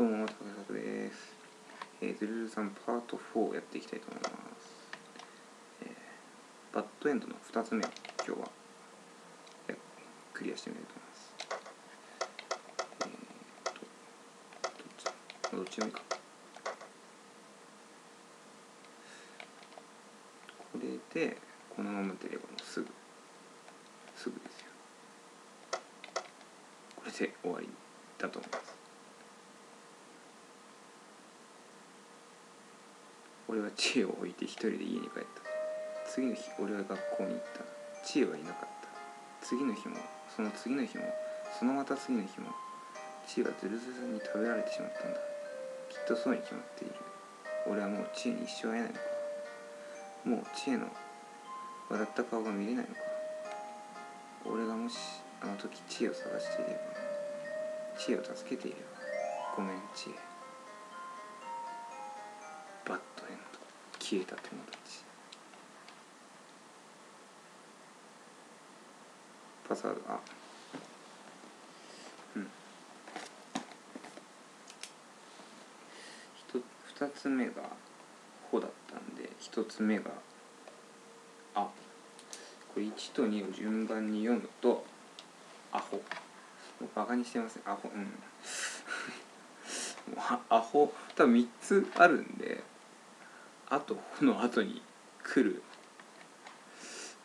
どうも、高坂です。えー、ズルルさんパート4やっていきたいと思います。えー、バッドエンドの2つ目今日はやクリアしてみたいと思います。えーと、どっちどっちでもいいか。これで、このまま出ればもうすぐ、すぐですよ。これで終わりだと思います。俺は知恵を置いて一人で家に帰った。次の日俺は学校に行った。知恵はいなかった。次の日もその次の日もそのまた次の日も知恵はズルズルに食べられてしまったんだ。きっとそうに決まっている。俺はもう知恵に一生会えないのか。もう知恵の笑った顔が見れないのか。俺がもしあの時知恵を探していれば知恵を助けていれば。ごめん知恵バッドエンド消えた友達。パスワードあ。うん。ひと二つ目が「ほ」だったんで一つ目が「あ」これ1と2を順番に読むと「アホ」もうバカにしてますね。アホうん。もうあアホ。多分3つあるんで「あ」と「」の後に来る、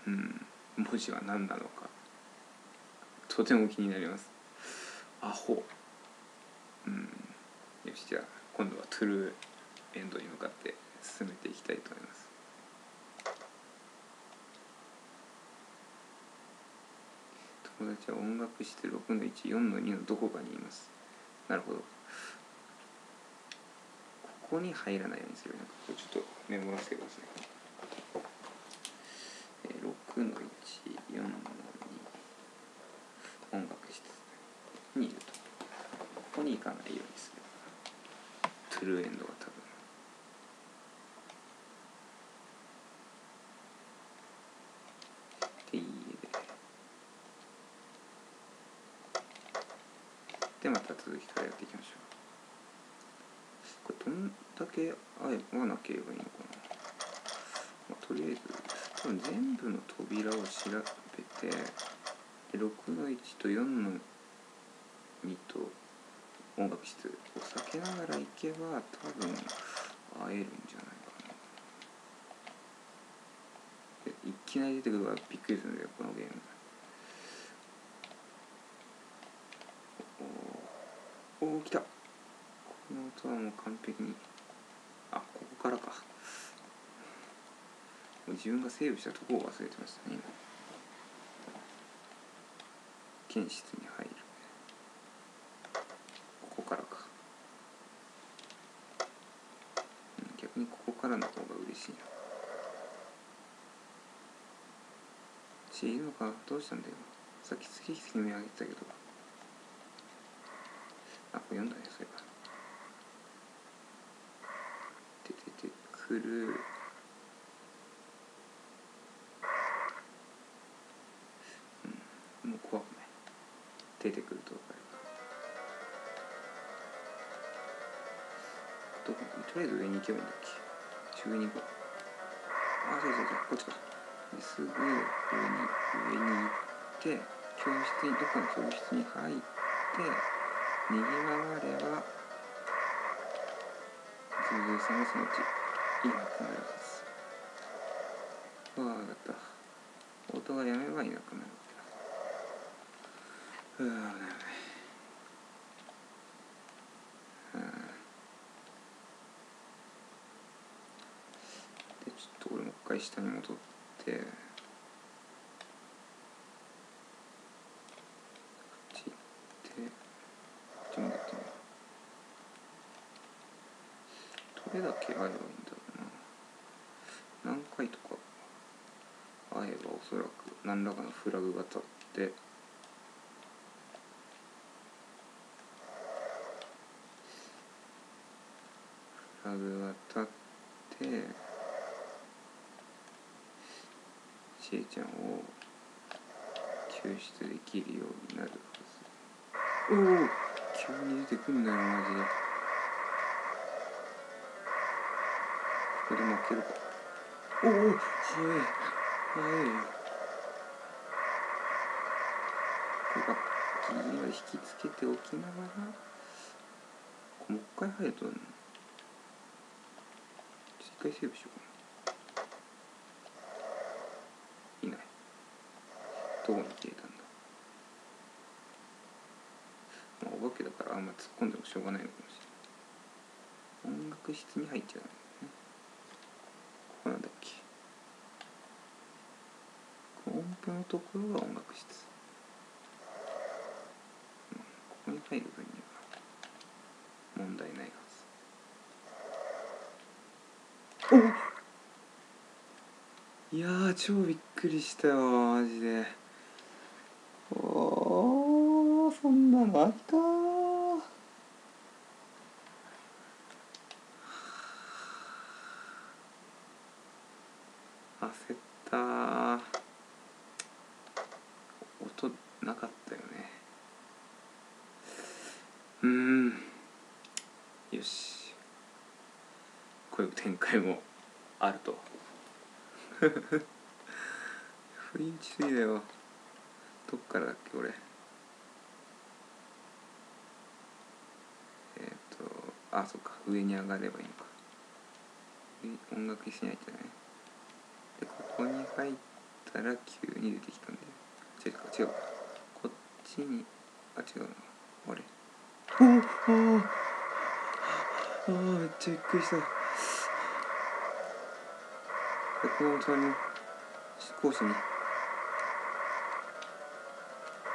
うん、文字は何なのか。とても気になります。アホ。うん。よしじゃあ今度はトゥルーエンドに向かって進めていきたいと思います。友達は音楽室6の14の2のどこかにいます。なるほど。ここに入らないようにする。なんかこれちょっとメモらせてください、えー、6の14の2音楽室。にいるとここに行かないようにする。トゥルーエンドが多分。で家ででまた続きからやっていきましょう。どんだけ合わなければいいのかな、まあ、とりあえず多分全部の扉を調べてで6の1と4の2と音楽室を避けながら行けば多分会えるんじゃないかな。でいきなり出てくるからびっくりするんだよこのゲーム。おおお来た。音はもう完璧にあここからか。もう自分がセーブしたとこを忘れてましたね今。検室に入る。ここからか、逆にここからの方が嬉しいな。知いるのか。どうしたんだよ。さっき次々見上げてたけど。あこれ読んだねそれか出てくるうん。もう怖くない。出てくると分かるどことりあえず上に行けばいいんだっけ？上に行こうあそうそうそう。こっちか。ですぐ上に上に行って教室にどっかの教室に入って右回ればズーズーさんがそのうち。いなくなるはずわあ分かった音がやめばいなくなるうわ危ない危ないでちょっと俺もう一回下に戻ってこっち行ってこっち戻ってみようどれだけ会えばいいん。高いとか会えばおそらく何らかのフラグが立って。フラグが立ってしえちゃんを救出できるようになるはず。おお急に出てくんだよマジで。ここで負けるか。おお早い。早い。よこれがギリまで引きつけておきながらもう一回入ると一回セーブしようかな。いない。どこに消えたんだ。まあお化けだからあんま突っ込んでもしょうがないのかもしれない。音楽室に入っちゃうねここなんだっけこの音符のところが音楽室、ここに入る分には問題ないはず。おいやー超びっくりしたよマジで。おーそんなのあったー焦ったー音なかったよねうーんよし。こういう展開もあると。フリンチすぎだよ。どっからだっけ俺。えっ、とあそっか。上に上がればいいのか。音楽室に入ってないでここに入ったら急に出てきたんで違うか違うか。こっちにあ違うな。あれおおああめっちゃびっくりした。でこの隣の講師に。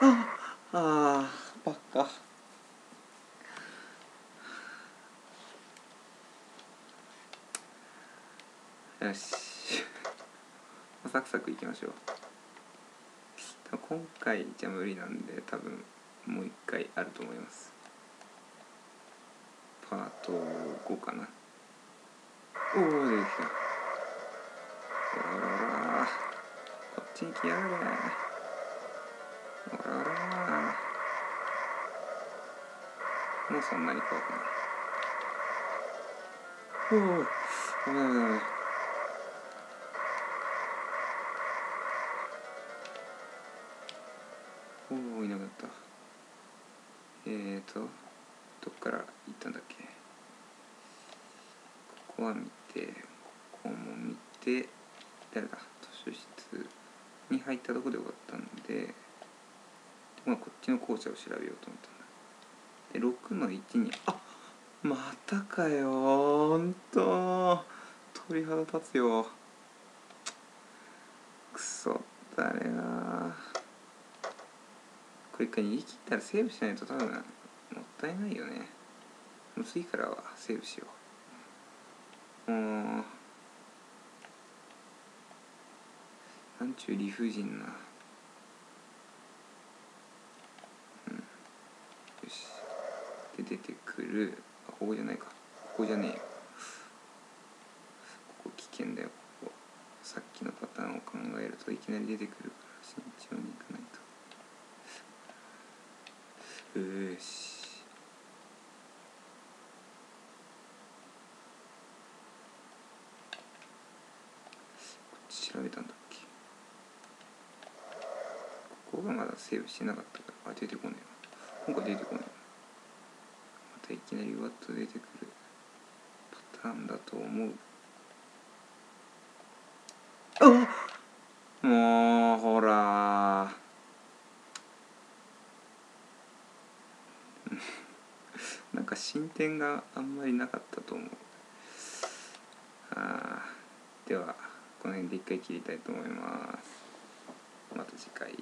ああーバカ。よし。サクサクいきましょう。今回じゃ無理なんで多分もう一回あると思いますパート5かな。おお出てきた。ほらほらほらこっちに来やがれ。ほらほらもうそんなに怖くな。い。おお危ない。危ない。危ない。おおいなくなった。えーと。どっから行ったんだっけ？ここは見てここも見て誰だ？図書室に入ったとこでよかったんででまあこっちの校舎を調べようと思ったんだ。で6の1にあまたかよほんと鳥肌立つよ。くそ誰が。これ一回逃げ切ったらセーブしないと多分もったいないよね。もう次からはセーブしよう。もうなんちゅう理不尽な。うん。よし。で出てくる。あここじゃないか。ここじゃねえよ。ここ危険だよ。ここさっきのパターンを考えるといきなり出てくるから慎重にいかないと。よしこっち調べたんだっけここがまだセーブしてなかったからあ出てこねえな今回出てこねえなまたいきなりわっと出てくるパターンだと思う。あもうほら。なんか進展があんまりなかったと思う。あーではこの辺で一回切りたいと思います。また次回